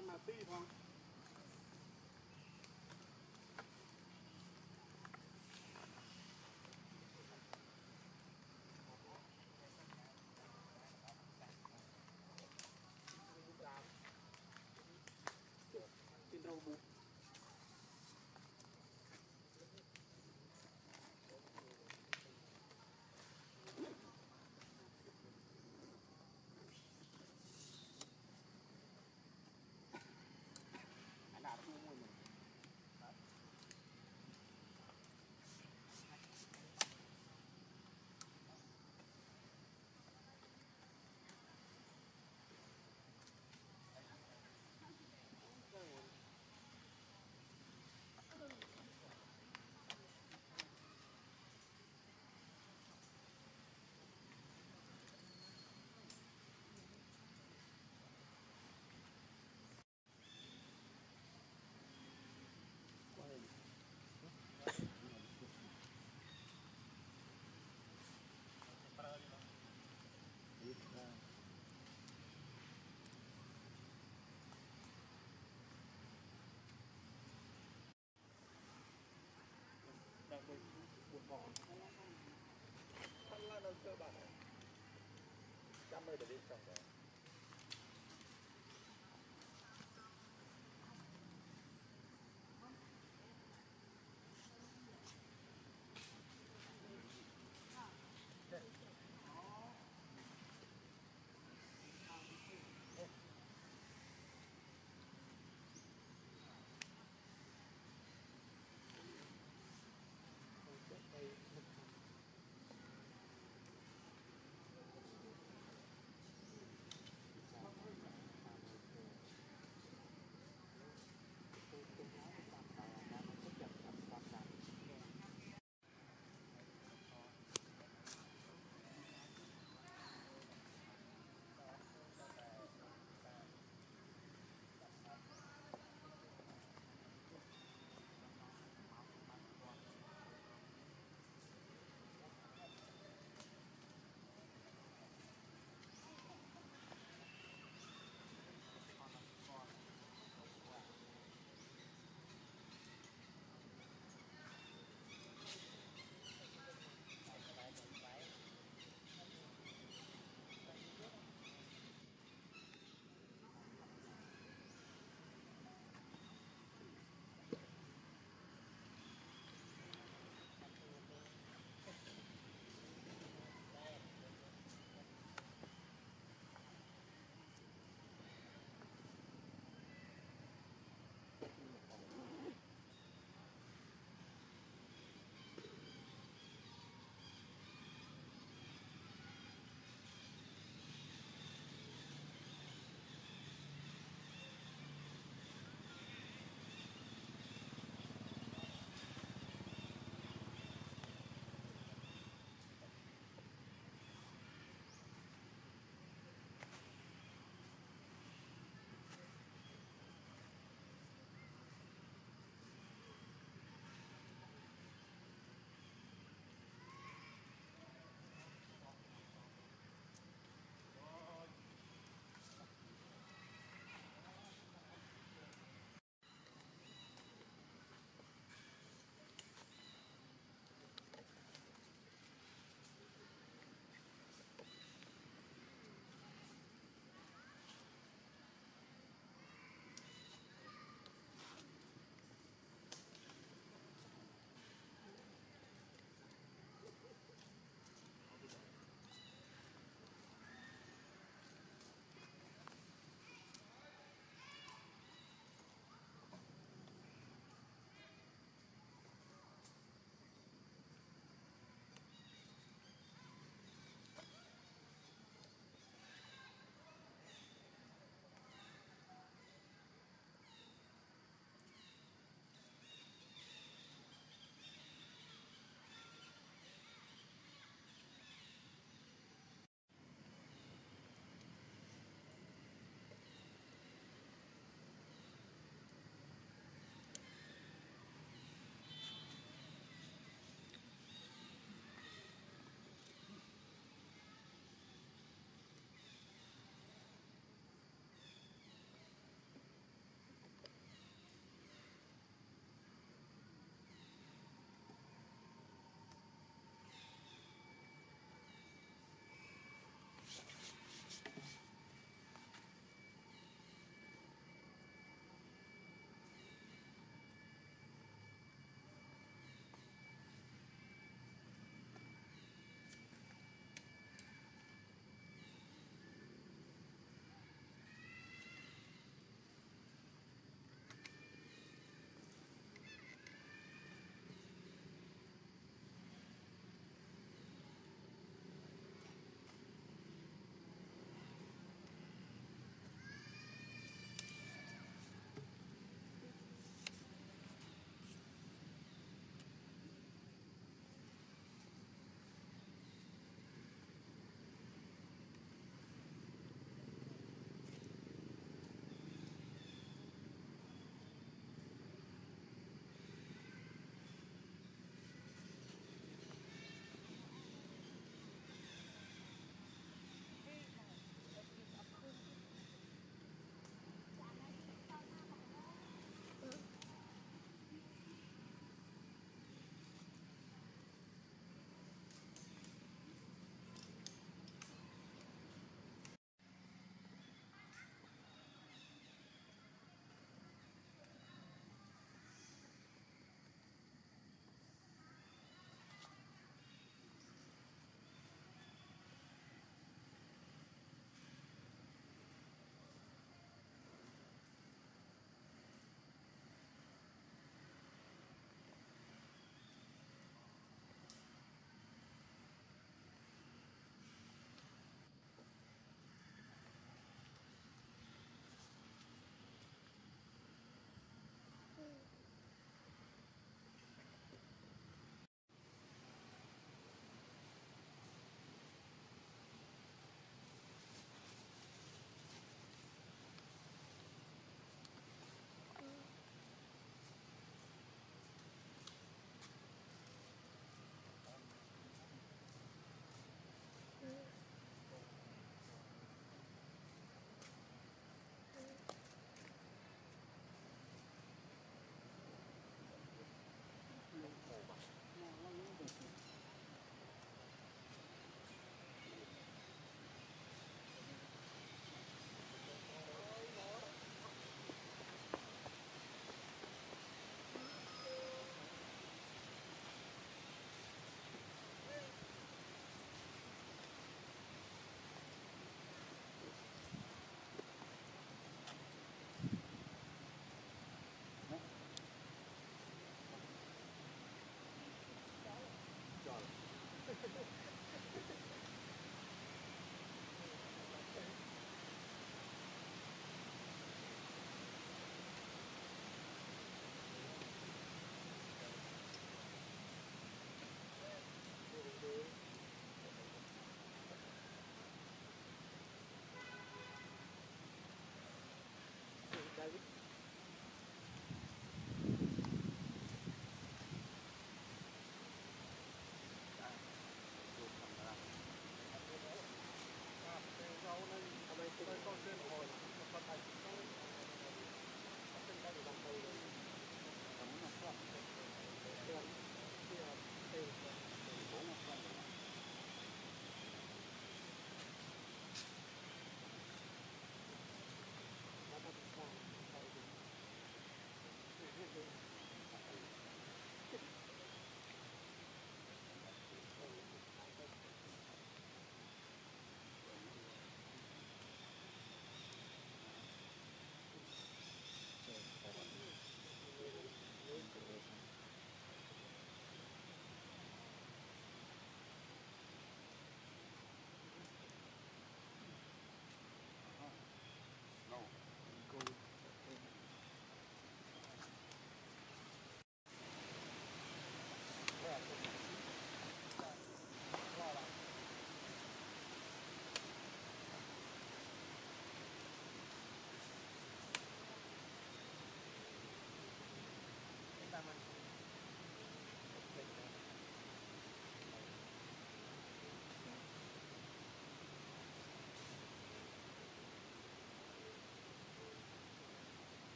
on my feet, huh? Cảm ơn các bạn đã theo dõi và hẹn gặp lại.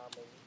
probably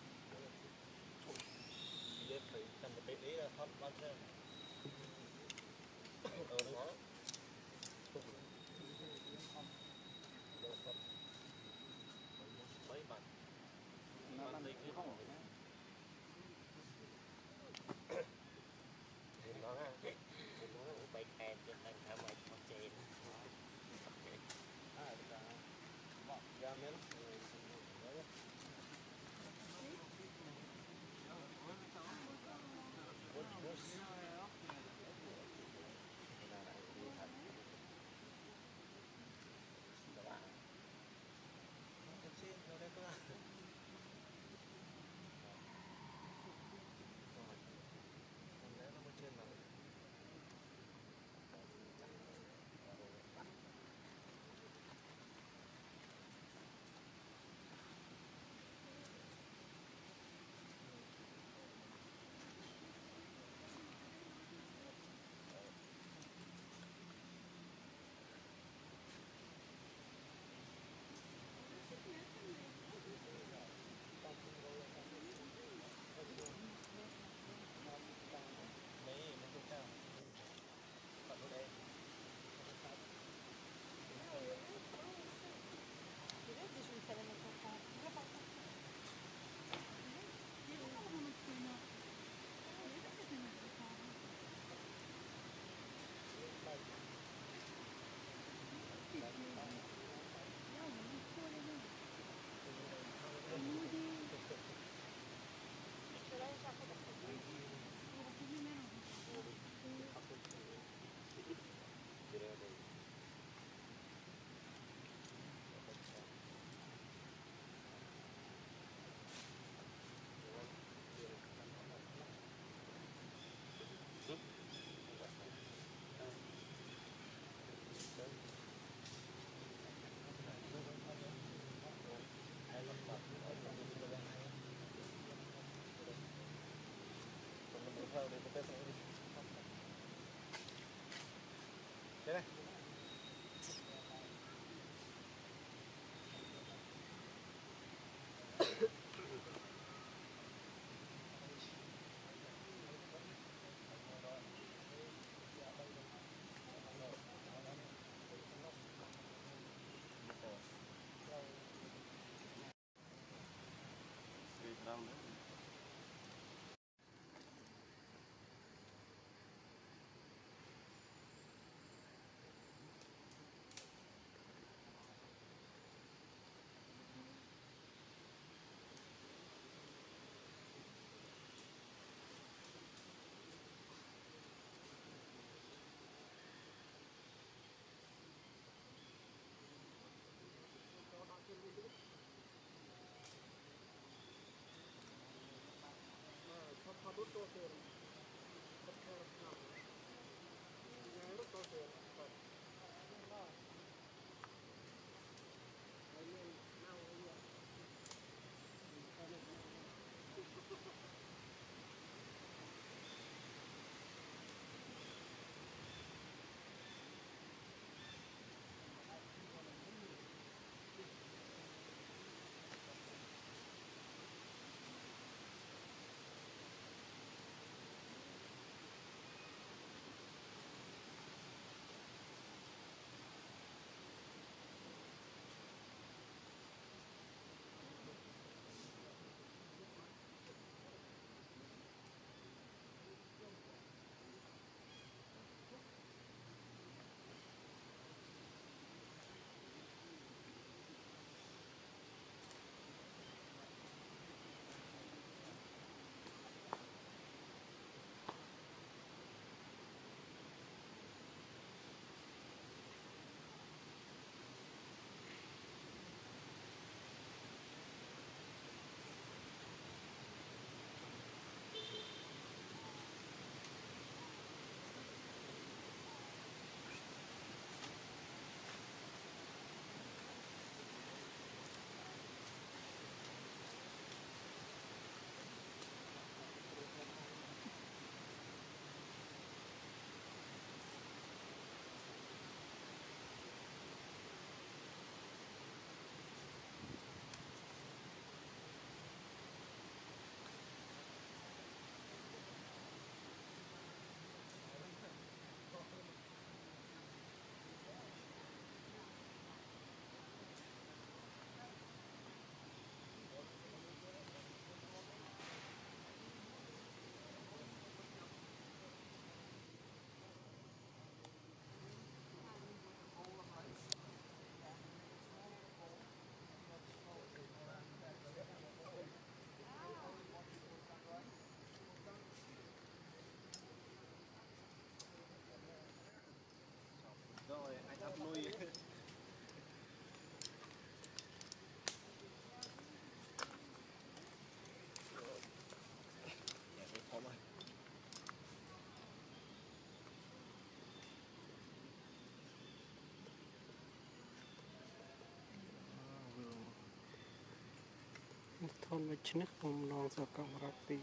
នដូច្នេះខ្ញុំនងសកម្មរកទី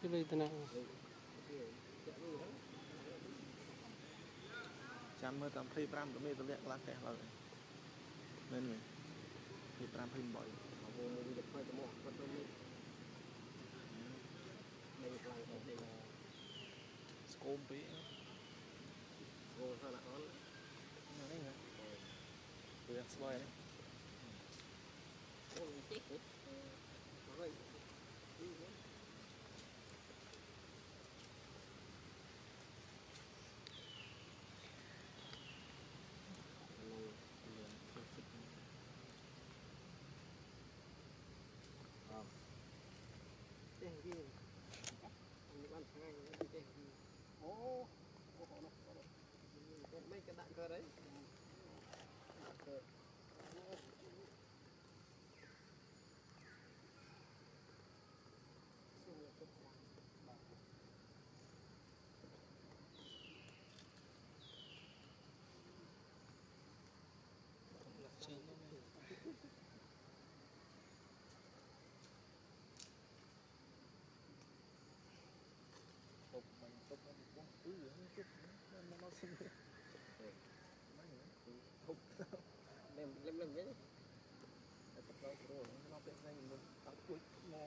ពីលេតណាចាំមើលតាម25ទំនេរតម្លាក់ខ្លះតែឡើយមែនទេ25 28មកមើលទៅផ្នែកទៅមកគាត់ទៅនេះនេះខ្លាំងទៅស្គមពីអឺ rồi, soi đấy. Ôi, chết rồi. Rồi. Đi nữa. đèn ghi ăn hai đèn ghi ô ô mấy cái đạn cơ đấy lem lem je. để tập đâu nó bên đây mình tập cuối nó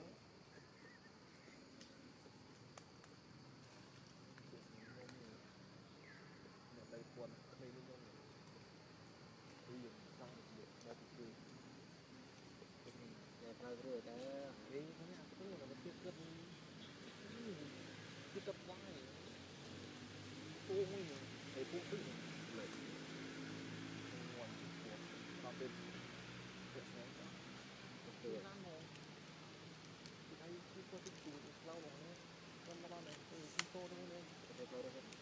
đây quần đây luôn luôn bây giờ tăng được một cái Ya tahu terus đấy เป็นเป็นแสงคือน้ำมองที่ใอ้ที่โตที่กูเล่าบอกเนี่ยมันประมาณไหนเออที่โตตรงนี้เป็นเราได้ครั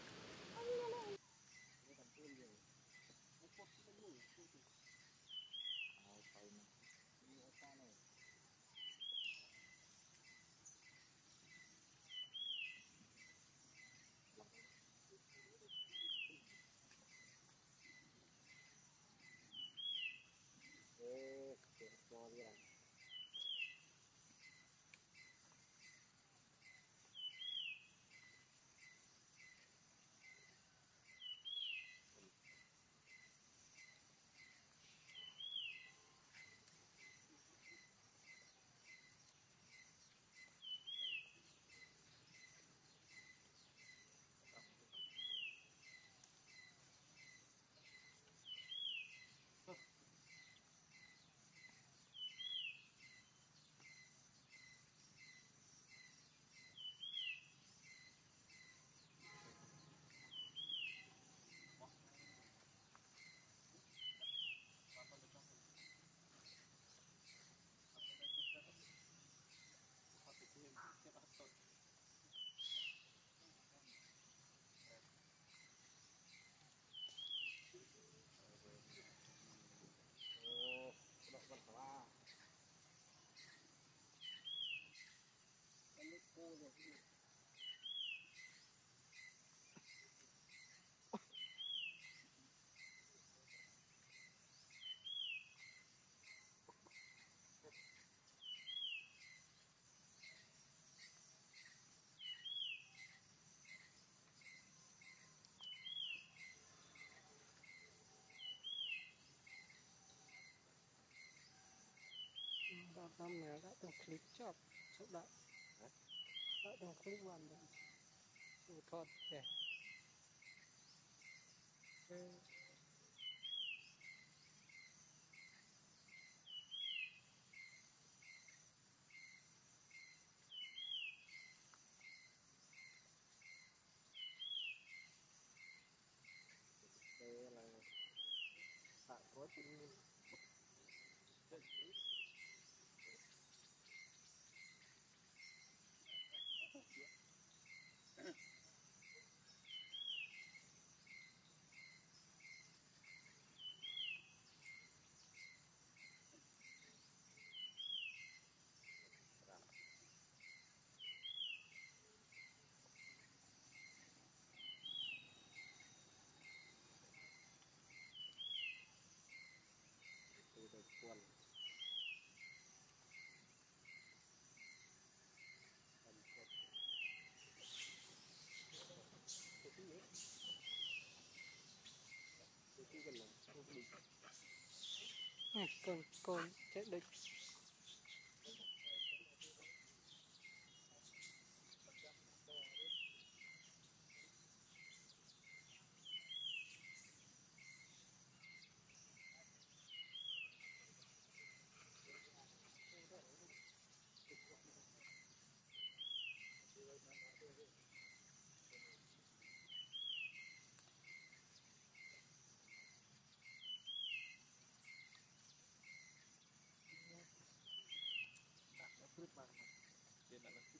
Đã này đã từng clip chop chop đã đã từng clip hoàn rồi thoát kìa. Đây là có chuyện Ừ, con này Dia nak chết fruit. Dia tak dia hỏi